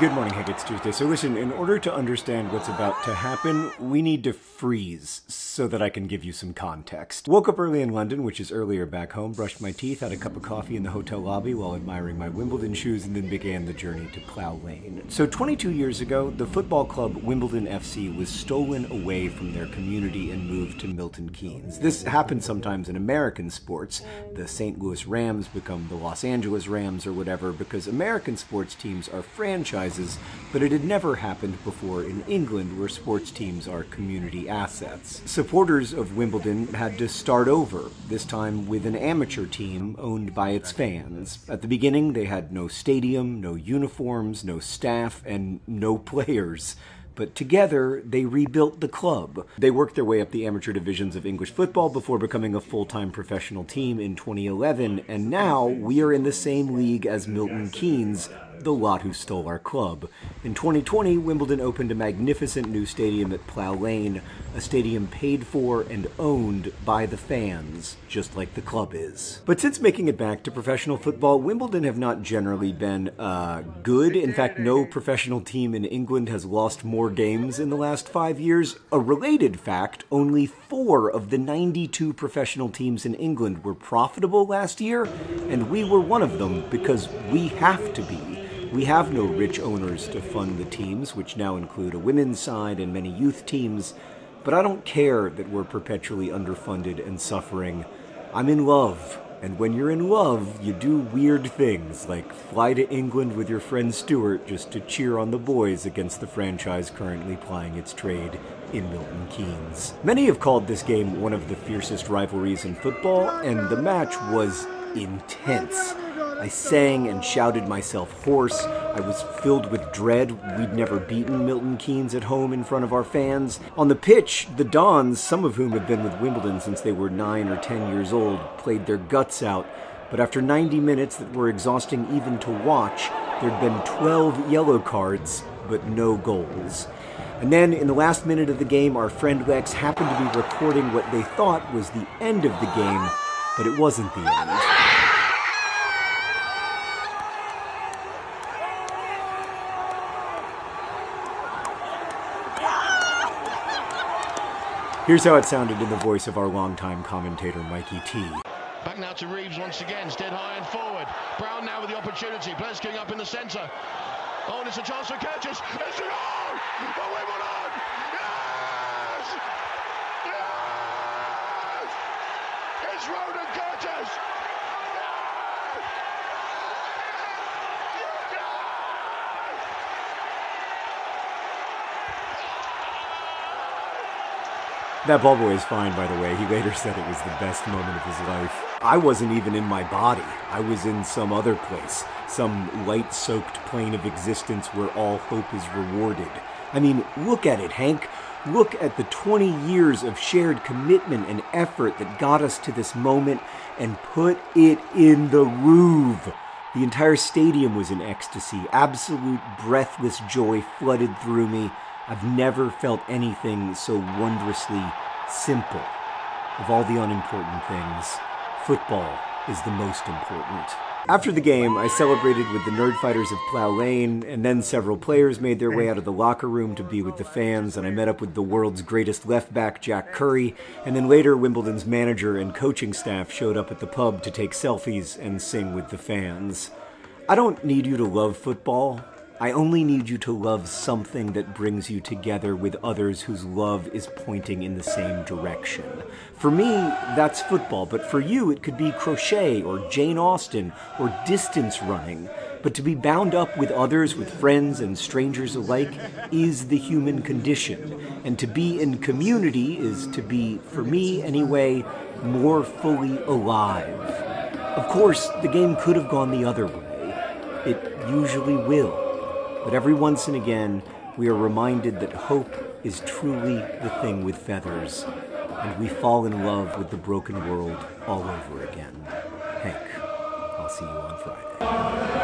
Good morning, Hank. It's Tuesday. So, listen, in order to understand what's about to happen, we need to freeze so that I can give you some context. Woke up early in London, which is earlier back home, brushed my teeth, had a cup of coffee in the hotel lobby while admiring my Wimbledon shoes, and then began the journey to Plough Lane. So, 22 years ago, the football club Wimbledon FC was stolen away from their community and moved to Milton Keynes. This happens sometimes in American sports. The St. Louis Rams become the Los Angeles Rams or whatever because American sports teams are franchises but it had never happened before in England where sports teams are community assets. Supporters of Wimbledon had to start over, this time with an amateur team owned by its fans. At the beginning, they had no stadium, no uniforms, no staff, and no players but together they rebuilt the club. They worked their way up the amateur divisions of English football before becoming a full time professional team in 2011, and now we are in the same league as Milton Keynes, the lot who stole our club. In 2020, Wimbledon opened a magnificent new stadium at Plough Lane, a stadium paid for and owned by the fans, just like the club is. But since making it back to professional football, Wimbledon have not generally been uh, good. In fact, no professional team in England has lost more games in the last five years. A related fact only four of the 92 professional teams in England were profitable last year, and we were one of them because we have to be. We have no rich owners to fund the teams, which now include a women's side and many youth teams, but I don't care that we're perpetually underfunded and suffering. I'm in love, and when you're in love, you do weird things, like fly to England with your friend Stuart just to cheer on the boys against the franchise currently plying its trade in Milton Keynes. Many have called this game one of the fiercest rivalries in football, and the match was intense. I sang and shouted myself hoarse. I was filled with dread. We'd never beaten Milton Keynes at home in front of our fans. On the pitch, the Dons, some of whom have been with Wimbledon since they were 9 or 10 years old, played their guts out. But after 90 minutes that were exhausting even to watch, there'd been 12 yellow cards, but no goals. And then, in the last minute of the game, our friend Lex happened to be recording what they thought was the end of the game, but it wasn't the end. Here's how it sounded in the voice of our longtime commentator, Mikey T. Back now to Reeves once again, high and forward. Brown now with the opportunity. Players going up in the centre. Oh, and it's a chance for Curtis. It's the goal! Wimbledon! Yes! Yes! It's Curtis! That boy is fine, by the way. He later said it was the best moment of his life. I wasn't even in my body. I was in some other place, some light soaked plane of existence where all hope is rewarded. I mean, look at it, Hank. Look at the 20 years of shared commitment and effort that got us to this moment and put it in the Louvre. The entire stadium was in ecstasy. Absolute breathless joy flooded through me. I've never felt anything so wondrously simple. Of all the unimportant things, football is the most important. After the game, I celebrated with the Nerdfighters of Plough Lane, and then several players made their way out of the locker room to be with the fans, and I met up with the world's greatest left back, Jack Currie, and then later Wimbledon's manager and coaching staff showed up at the pub to take selfies and sing with the fans. I don't need you to love football. I only need you to love something that brings you together with others whose love is pointing in the same direction. For me, that's football, but for you, it could be crochet or Jane Austen or distance running. But to be bound up with others, with friends and strangers alike, is the human condition. And to be in community is to be, for me anyway, more fully alive. Of course, the game could have gone the other way. It usually will. But every once and again, we are reminded that hope is truly the thing with feathers, and we fall in love with the broken world all over again. Hank, I'll see you on Friday.